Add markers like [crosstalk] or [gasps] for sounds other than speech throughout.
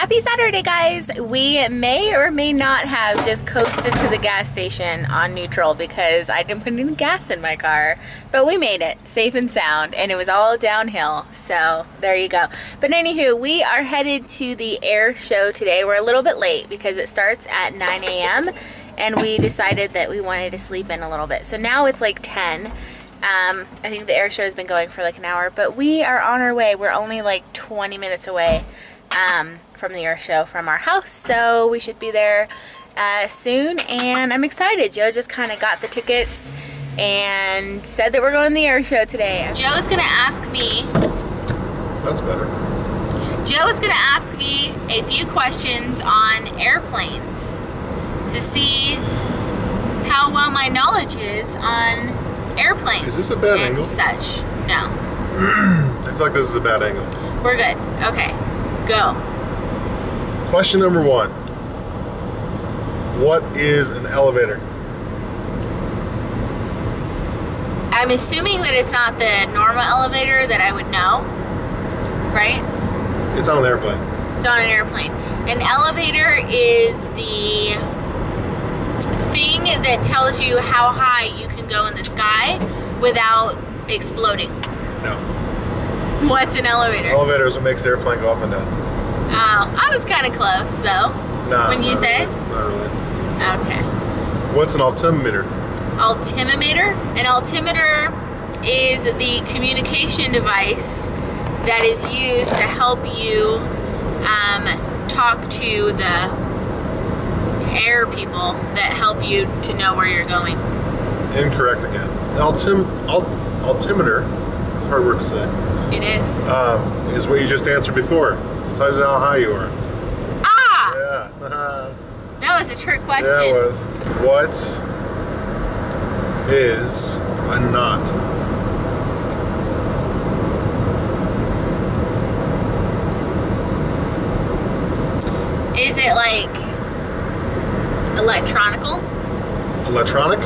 Happy Saturday, guys! We may or may not have just coasted to the gas station on neutral because I didn't put any gas in my car. But we made it, safe and sound, and it was all downhill. So there you go. But anywho, we are headed to the air show today. We're a little bit late because it starts at 9 a.m. and we decided that we wanted to sleep in a little bit. So now it's like 10. Um, I think the air show has been going for like an hour, but we are on our way. We're only like 20 minutes away um, from the air show from our house. So we should be there uh, soon and I'm excited. Joe just kind of got the tickets and said that we're going to the air show today. Joe's gonna ask me, That's better. Joe is gonna ask me a few questions on airplanes to see how well my knowledge is on airplanes Is this a bad and angle? such. No, [clears throat] I feel like this is a bad angle. we're good. Okay, go. Question number one. What is an elevator? I'm assuming that it's not the normal elevator that I would know, right? It's on an airplane. It's on an airplane. An elevator is the thing that tells you how high you can go in the sky without exploding. No. [laughs] What's an elevator? Elevator is what makes the airplane go up and down. Oh, I was kind of close though. Nah, When you say? really. Not really. Okay. What's an altimeter? Altimeter. An altimeter is the communication device that is used to help you um, talk to the air people that help you to know where you're going. Incorrect again. Altim, al, altimeter, it's a hard word to say, It is. um, is what you just answered before. It tells you how high you are. Ah! Yeah. [laughs] That was a trick question. Yeah, was. What is a knot? Is it like electronical? Electronic?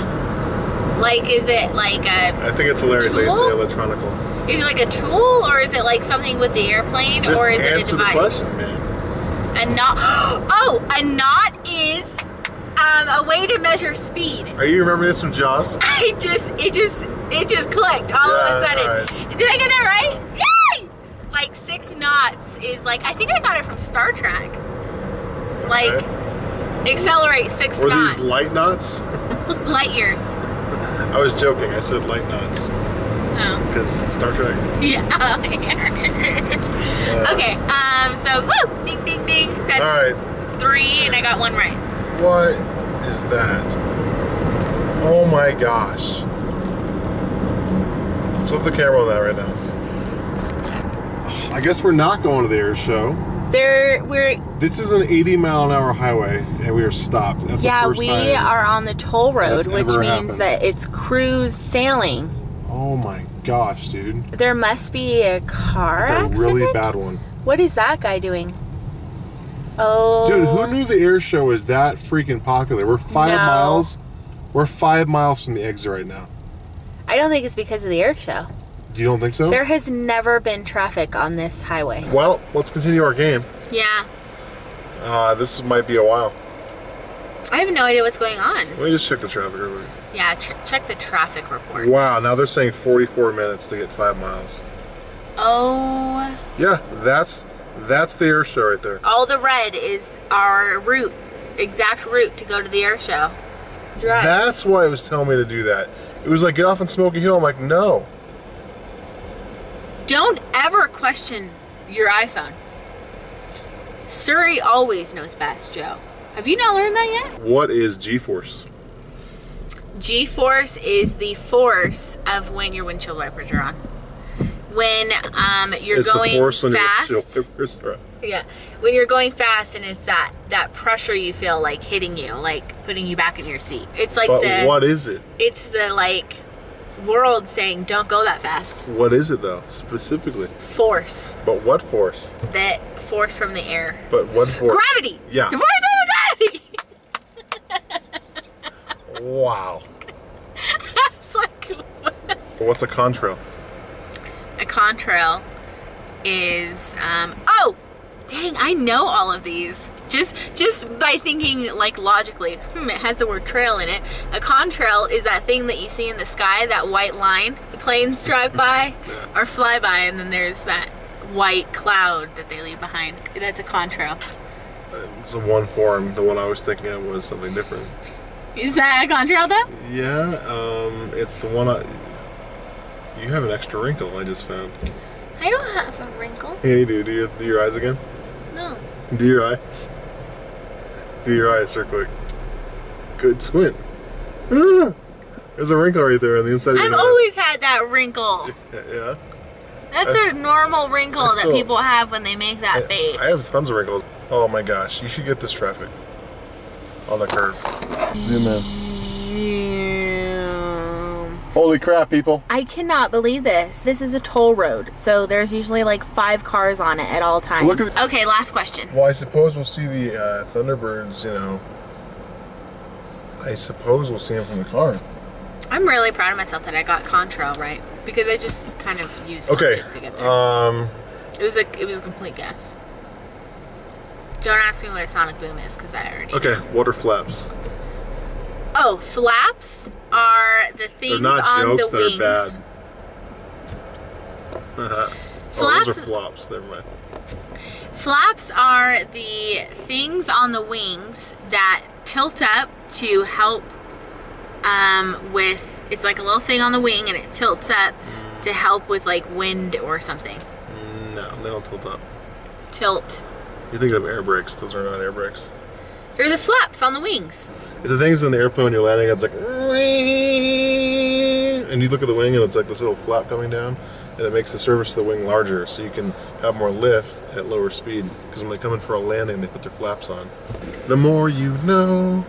Like, is it like a I think it's hilarious how you say Tool? electronical. Is it like a tool, or is it like something with the airplane, Just or is it a device? question, man. A knot. [gasps] Oh, a knot is um, a way to measure speed. Are you remembering this from Jaws? [laughs] I just, it just, it just clicked all of a sudden. alright. Did I get that right? Yay! Like six knots is like I think I got it from Star Trek. Like Okay. accelerate six Were knots. these light knots? light years? [laughs] I was joking. I said light knots Oh. because Star Trek. [laughs] Yeah. [laughs] okay. Um. So woo! Ding ding ding. That's All right. three, and I got one right. What is that? Oh my gosh. Flip the camera on that right now. I guess we're not going to the air show. There, we're This is an 80 mile an hour highway, and we are stopped. That's yeah, the first we time. are on the toll road, which means happened. that it's cruise sailing. Oh my gosh, dude! There must be a car Like a accident. really bad one, What is that guy doing? Oh, dude. Who knew the air show was that freaking popular? We're five No. miles. We're five miles from the exit right now. I don't think it's because of the air show. You don't think so? There has never been traffic on this highway. Well, let's continue our game. Yeah, Uh, this might be a while. I have no idea what's going on. Let me just check the traffic real quick. Yeah, ch- check the traffic report. Wow, now they're saying 44 minutes to get five miles. Oh, Yeah, that's that's the air show right there. all the red is our route, exact route to go to the air show. Drive. That's why it was telling me to do that. It was like get off on Smoky Hill. I'm like, no. Don't ever question your iPhone. Siri always knows best, Joe. Have you not learned that yet? What is G-force? G force is the force of when your windshield wipers are on. When um, you're it's going the force when fast, your wipers are on. yeah, when you're going fast, and it's that that pressure you feel like hitting you, like putting you back in your seat. It's like But the what is it? it's the like world saying don't go that fast. What is it though, specifically? Force But what force? that force from the air. But what force? Gravity. Yeah. The force of the gravity. Wow. [laughs] it's like But [laughs] what's a contrail? a contrail is um, oh Dang, I know all of these. Just just by thinking like logically, hmm, it has the word trail in it. A contrail is that thing that you see in the sky, that white line. The planes drive by or fly by, and then there's that white cloud that they leave behind. That's a contrail. It's the one form. The one I was thinking of was something different. Is that a contrail though? Yeah, um, it's the one I. You have an extra wrinkle. I just found. I don't have a wrinkle. Yeah, you do. Do, you, do your eyes again? No. Do your eyes. Do your eyes real quick. Good squint. Ah, there's a wrinkle right there on the inside of your I've eyes. always had that wrinkle. [laughs] Yeah. That's That's- a normal wrinkle that's that people have when they make that I- face. I have tons of wrinkles. Oh my gosh, you should get this traffic on the curve. Zoom in. Zoom. Holy crap, people. I cannot believe this. This is a toll road, so there's usually like five cars on it at all times. Look at- okay, last question. Well, I suppose we'll see the uh, Thunderbirds, you know. I suppose we'll see them from the car. I'm really proud of myself that I got Contrail right because I just kind of used Okay. logic to get there. Um, it was a it was a complete guess. Don't ask me what a sonic boom is because I already. okay, know. water flaps. Oh, flaps are the They're things not on jokes the that wings. are bad. Uh-huh. [laughs] Oh, Flaps- those are flops. Never mind. Flaps are the things on the wings that tilt up to help um, with. It's like a little thing on the wing, and it tilts up to help with like wind or something. No, they don't tilt up. Tilt. You're thinking of air brakes. Those are not air brakes. They're the flaps on the wings. It's the things in the airplane when you're landing. It's like, and you look at the wing, and it's like this little flap coming down, and it makes the surface of the wing larger, so you can have more lift at lower speed. Because when they come in for a landing, they put their flaps on. The more you know.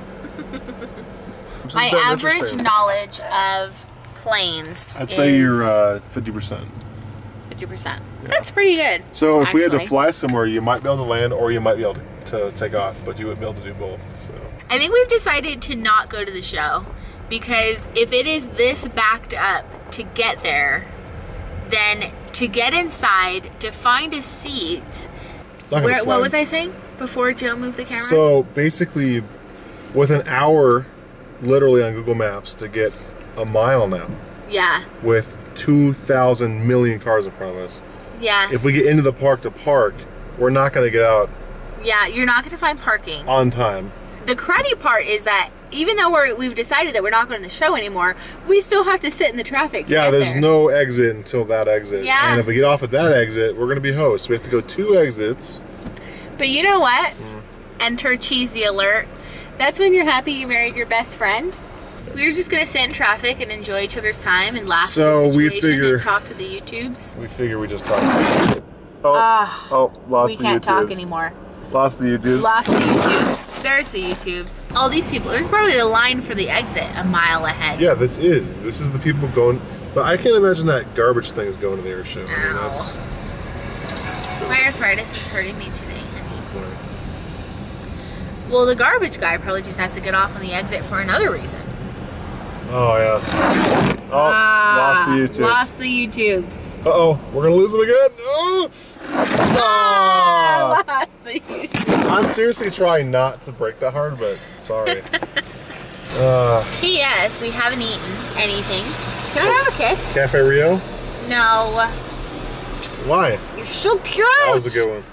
My average knowledge of planes. I'd say you're uh, 50%. 50%. That's pretty good. So if we had to fly somewhere, you might be able to land, or you might be able to, to take off, but you would be able to do both. So I think we've decided to not go to the show because if it is this backed up to get there, then to get inside, to find a seat. Where, what was I saying before Joe moved the camera? So basically, with an hour, literally on Google Maps to get a mile now, yeah, with 2,000 million cars in front of us. Yeah, If we get into the park to park, we're not going to get out yeah. You're not going to find parking. on time. The cruddy part is that even though we're, we've decided that we're not going to the show anymore, we still have to sit in the traffic. Yeah, there's there. no exit until that exit. Yeah. And if we get off at that exit, we're going to be hosts. We have to go two exits. But you know what? Mm. Enter cheesy alert. That's when you're happy you married your best friend. We were just gonna sit in traffic and enjoy each other's time and laugh So at the we figure- and talk to the YouTubes. We figure we just talk. Oh, Ah, oh, lost we the can't YouTubes. talk anymore. Lost the YouTube. Lost the YouTubes. There's the YouTubes. All these people. There's probably a line for the exit a mile ahead. Yeah, this is. This is the people going. But I can't imagine that garbage thing is going to the airship. show. I mean, Ow. that's. My arthritis is hurting me today, honey. Sorry. Well, the garbage guy probably just has to get off on the exit for another reason. Oh yeah. Oh, lost the YouTube. Lost the YouTubes. Uh oh, we're gonna lose them again. Oh. Ah! Lost the YouTubes. I'm seriously trying not to break that hard, but sorry. [laughs] uh, P.S. We haven't eaten anything. Can I have a kiss? Cafe Rio. No. Why? You're so cute. That was a good one.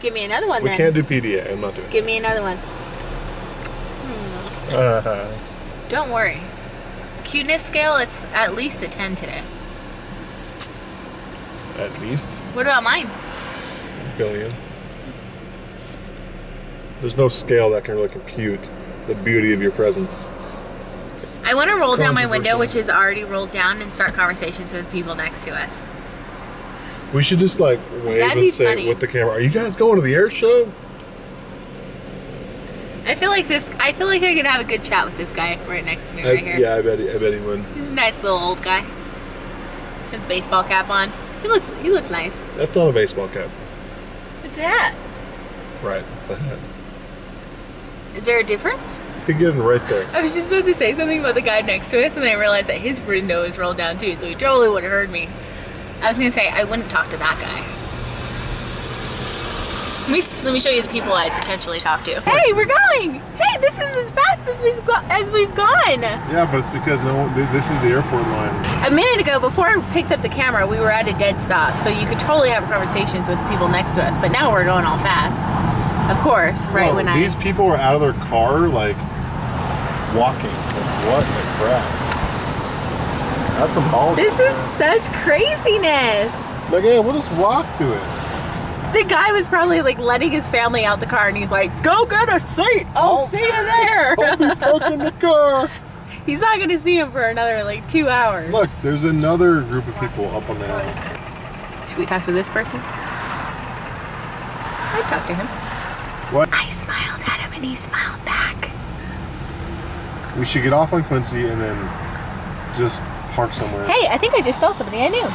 Give me another one We then. can't do PDA. I'm not doing. It. Give me another one. Uh, Don't worry. Cuteness scale, it's at least a 10 today. at least What about mine? a billion. There's no scale that can really compute the beauty of your presence. I want to roll down my window, which is already rolled down, and start conversations with people next to us. We should just like wave That'd and say funny. with the camera, "Are you guys going to the air show?" I feel like this. I feel like I could have a good chat with this guy right next to me, I- right here. yeah, I bet. He, I bet he would. He's a nice little old guy. His baseball cap on. He looks. He looks nice. That's not a baseball cap, It's a hat. right? It's a hat. Is there a difference? You get in right there. I was just about to say something about the guy next to us, and then I realized that his window is rolled down too, so he totally would have heard me. I was gonna say I wouldn't talk to that guy. Let me, let me show you the people I'd potentially talk to. Hey, we're going! Hey, this is as fast as we've, go as we've gone! Yeah, but it's because no this is the airport line. A minute ago, before I picked up the camera, we were at a dead stop, so you could totally have conversations with the people next to us, but now we're going all fast. Of course, right No, when these I... These people were out of their car, like, walking. Like, what the crap? That's some balls. This is such craziness! Like, yeah, we'll just walk to it. The guy was probably like letting his family out the car and he's like, go get a seat! I'll see you there! [laughs] I'll be in the car. [laughs] he's not gonna see him for another like two hours. Look, there's another group of people up on the hill. Should we talk to this person? I talked to him. What? I smiled at him and he smiled back. We should get off on Quincy and then just park somewhere. Hey, I think I just saw somebody I knew.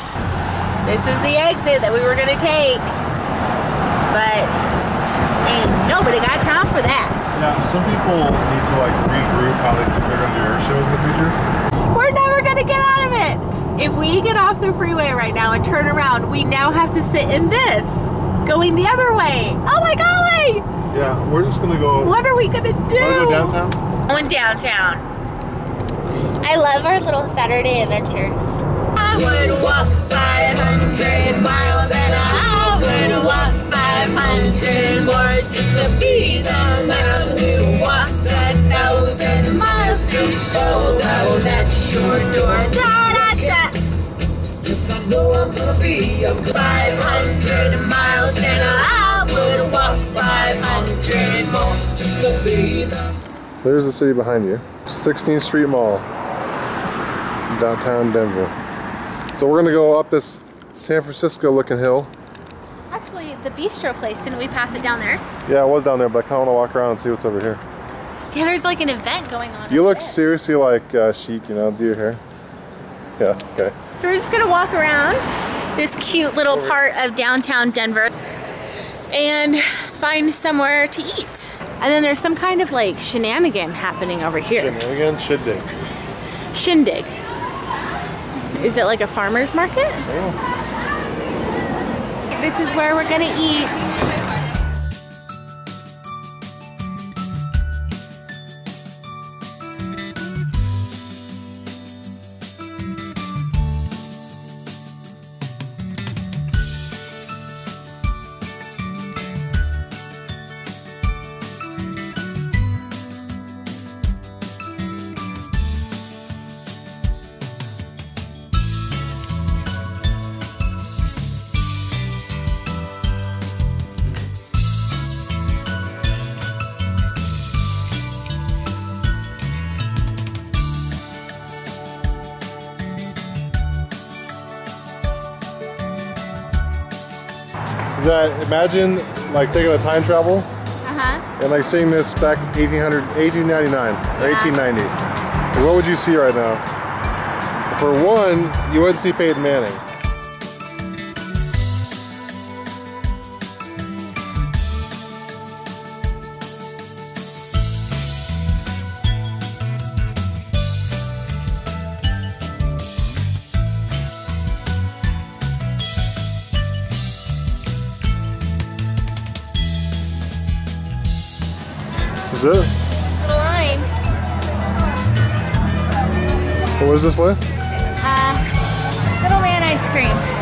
This is the exit that we were gonna take. But ain't nobody got time for that. Yeah, some people need to like regroup how they think they're gonna do air shows in the future. We're never gonna get out of it. If we get off the freeway right now and turn around, we now have to sit in this, going the other way. Oh my golly! Yeah, we're just gonna go. What are we gonna do? Wanna go downtown? Going downtown. I love our little Saturday adventures. I would walk 500 miles and I would walk 500 more just to be the man who walks a thousand miles to fall down at your door. Da, da, da. Yes, I know I'm gonna be a 500 miles and I would walk 500 more just to be the So there's the city behind you. 16th Street Mall, downtown Denver. So we're gonna go up this San Francisco looking hill. The bistro place, didn't we pass it down there? Yeah, I was down there, but I kinda wanna walk around and see what's over here. Yeah, there's like an event going on. You look there. seriously like uh, chic, you know, do your hair. Yeah, okay. So we're just gonna walk around this cute little part of downtown Denver and find somewhere to eat. And then there's some kind of like shenanigan happening over here. Shenanigan, shindig. Shindig. Is it like a farmer's market? Oh. This is where we're gonna eat. Is that, imagine like taking a time travel Uh-huh. and like seeing this back 1800, 1899 or 1890. What would you see right now? For one, you wouldn't see Peyton Manning. Is it? The line. What is this place? Uh, little man ice cream.